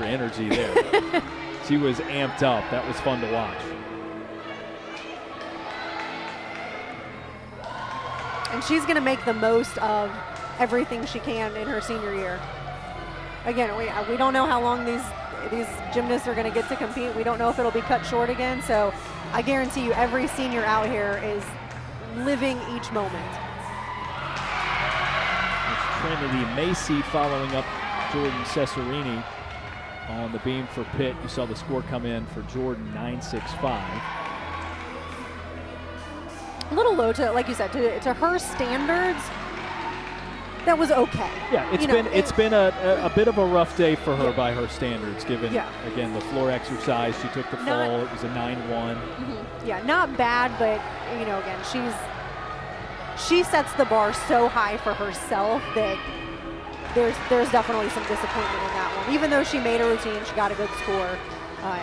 extra energy there. she was amped up. That was fun to watch. And she's going to make the most of everything she can in her senior year. Again, we, we don't know how long these these gymnasts are going to get to compete. We don't know if it'll be cut short again. So I guarantee you every senior out here is living each moment. Trinity Macy following up Jordan Cesarini on the beam for Pitt. You saw the score come in for Jordan 965. A little low to, like you said, to, to her standards. That was okay. Yeah, it's you been know, it's it, been a, a, a, bit of a rough day for her Yeah. by her standards. Given Yeah. again the floor exercise, she took the Not- fall. It was a nine-one. Mhm. Yeah, not bad, but you know, again, she's she sets the bar so high for herself that there's there's definitely some disappointment in that one. Even though she made a routine, she got a good score. Uh,